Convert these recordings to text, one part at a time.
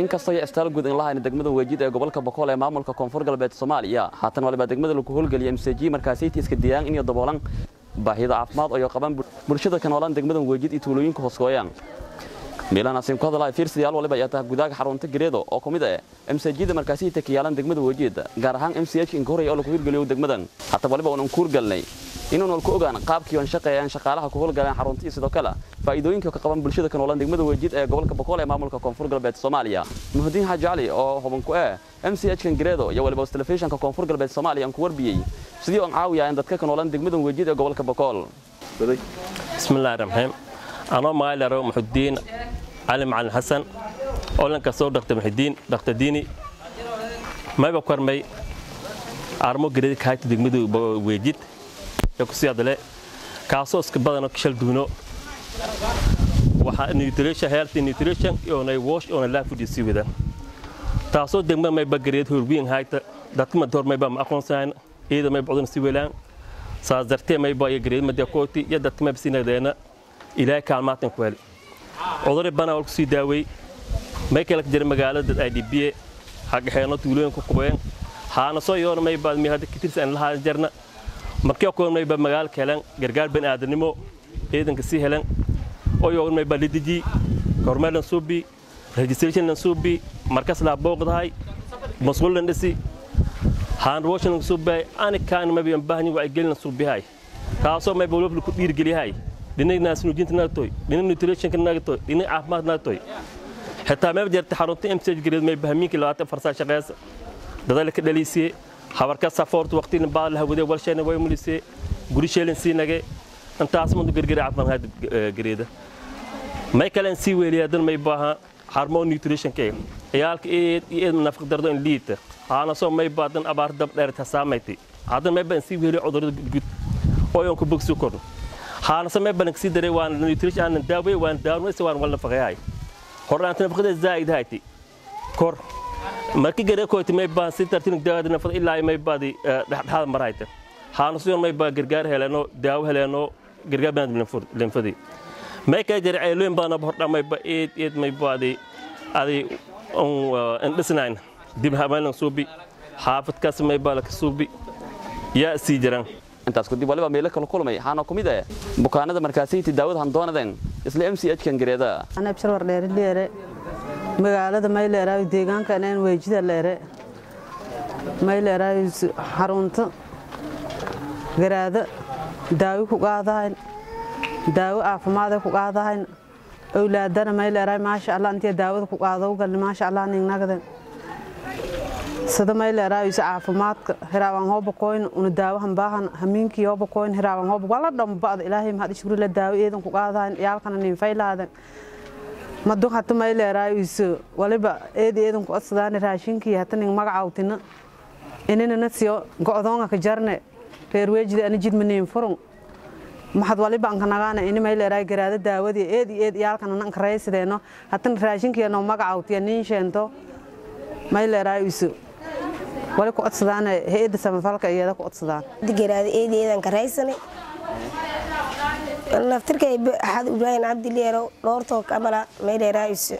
inkastoo ya istaal guud in lahayna degmada weejid ee gobolka bokool ee maamulka koonfur galbeed soomaaliya haatan waliba degmada lagu howlgeliya msj markaasaytii iska diyaan inay daboolan baahida caafimaad oo qaban bulshada ka noolaan degmadan weejid iyo tuulooyinka hoosgooyaan ku hadalaya fiirsiyaal waliba ayaa tahay gudaaga xarunta gareedo oo ka mid ah degmada weejid gaar ahaan oo lagu hirgeliyo degmadan. Hataa waliba unan kuur galnay. Ku ogaan qaabkii aan shaqeeyaan shaqaalaha ku howlgaleen xaruntii sidoo kale faa'iidooyinka ka qaban bulshada ka noolan degmada weejid ee gobolka boqol ee maamulka koonfur galbeed soomaaliya. Muhdiin xaaji cali oo huban ku ah mch kan gareedo iyo waliba telefishinka koonfur galbeed soomaaliya aan ku warbiyey. Sidii aan caawiyaan dadka ka noolan degmadan ee gobolka boqol. Bismillaahi raxmaan anoo magaalaro muxudiin cali macalin xasan olanka soo dhaqta muxudiin dhaqta diini mayba kormay armo gareedi kaayta degmada weejid ee ku sii hadale kaasoo iska badano kishal duuno waxaa nutrition health nutrition iyo nay wash oo la food si wada taasoo degmada mayba gareed horbiin hayta dadka ma door mayba ma aqoonsan iyada may bacdan si weelaan saas dartee mayba ay gareed madda kooti iyo dadka mayba ilaahay kaalmaatan ku heli cudurri bana ku sii daaway may kala jira magaalada IDB xagga xeeno tuulooyinka kubeen haana soo yoona may baad mi hadda kitirsa aan lahaa jarna. Markii ko may ba magaal keelan gargaar ban aadanimo ciidanka si helan oo yoon may ba lidiji kormeelan suubi registration lan suubi markas la booqdahay mas'uul lan dhisi. Haan washington suubi ani kaan may ban baahni waa suubihay kaasoo may ba ku dhiirgeliyahay dhinay naas nuujinta naagtoy dhinay nutrition ka naagtoy dhinay caafimaad naagtoy xitaa may jirta xarunta msj gareed may bahmiinki labaatan farsaa shaqeysa dadala ka dhaliisiyey habarka safoort waqtina baad la hawade walshayna way mulisee guri sheelin sii nage. Intaas madu gargara caafimaad gareeda may kalen sii weeliyadan may baaha harmo nutrition ke. Ciyaalka eed iyo eed nafaq dardo in liita haana soo may baadan abaar dab dheer ta saamaytay hadan may baan sii weeliyo cudurrada gud. Oo yoon ku bogsi kordho haana soo may baan sii daray waan nutrition aan daaway waan daaway waan wal nafaqayahay horaan nafaqada zaid hayti. Kor markii gare kooti may baan si tartiib daawada nafad ilaa may baadi dhaxdhaxada marayta haana soo may baa gargaar heleno daawo heleno gargaar baan linfadi may ka jira ceelooyin badan hordha may ba eed eed may baadi adi on dhisnayn. Dib hamaylan suubi. Xaafadkaas may baa laka suubi. Yaa sii jiran intaas kadib waliba meelo kala kulmay. Waxaana ku mid ah bukaanada markaasaytii daawada handoonadeen isla mch kan gareeda anabshir wardheeri dheere magaalada mayleeraayo deegaanka anaan weejida leere. Mayleeraayo xarunta. Garaada. Daawi ku qaadahayn. Daawo caafimaada ku qaadahayn. Awlaadana mayleeraayo maasha allah intii daawada ku qaado galni maasha allah ningnagden sida mayleeraayo is caafimaadka hiraawan hooba koyn una daawo hambaahan hamiinkii hooba koyn hiraawan hooba wala dhamba'da ilaahay mahad shukri la daawo eedan ku qaadahayn iyaalkana nin faylaadan madu hata mayleeraayiso waliba eedi eedan ku odsadaan raashinkii hata nin magacawtina inina siyo go'doonga ka jarne reer weejida ani jidmaniin furun. Maxad waliba anka nagaana ini mayleeraay garaada daawadii eedi eed iyaalkana nanka raysideeno hatan raashinkiya noo magacawtiya nin sheento. Mayleeraayiso wali ku odsadaan hay'adda samafalka iyada ku odsadaan garaada eedi eedan ka raysanay naftirkay axad ibraahim cabdileero dhoortoo kamala meydheeraayso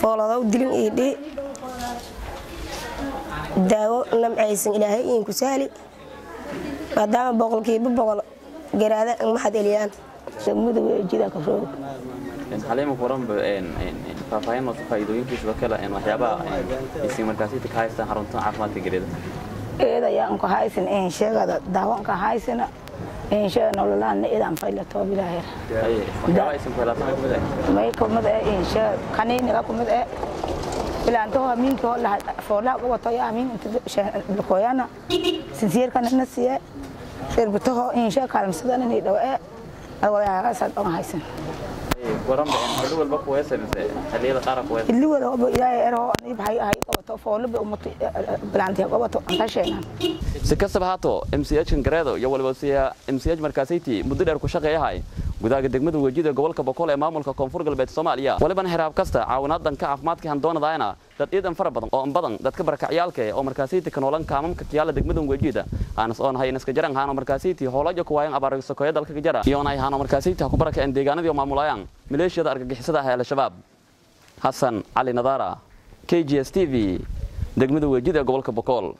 fooladow dilin iidhi daawo namcaysan ilaahay iinku saali. Maadaama boqolkiiba boqol garaada maxad eliyaan. Weejida ka kuran faahfaahin noota faa'iidooyinkiisa oo kale een waxyaabaha isii markaasi inta ka haystaan xaruntan caafimaadka gelida eeda yaan ka haysan een sheegada daawan ka haysan een sheegada nololaan eedaan fayla toob ilaahay waxyaabaha isin faylaatan kumid eh may kumid eh een sheeg kaniiniga kumid eh ilaa inta waa miinka oo lahayd foolaha uga wato yaa miin inta kooyana sinsiirkana na siiye irbitaho een sheeg kaalmsadana inay dhawa eh walaayaagaasaan oon haysan waranba xilli walba kuweesa mise xilliyada qaara kuweesa illi wada hobo ilaahay erho anib hay hay qabato foolaba umato bilaantiya qabato anta sheenan si kastaba haato mch kan gareedo iyo waliba mch markaasayti muddo dheer ku shaqeeyahay gudaaga degmada weejida gobolka boqol ee maamulka koonfur galbeed soomaaliya. Walibana hiraab kasta caawinaad dhanka caafimaadka handoonadaayna dad ciidan fara badan oo badan dadka barakacyaalka oo markaasayti ka noolan kaamamka kiyaala degmada weejida aanas oon hay naska jaran haano markaasayti howlajo ku waayan abaaraga sokoya dalka jara. Iyo ay haano markaasayti ha ku barakaceen deegaanadii oo maamulayaan maleeshiyada argagixisada ah ee al-shabaab. Xasan cali nadaara k g s t v degmada weejid ee gobolka bokool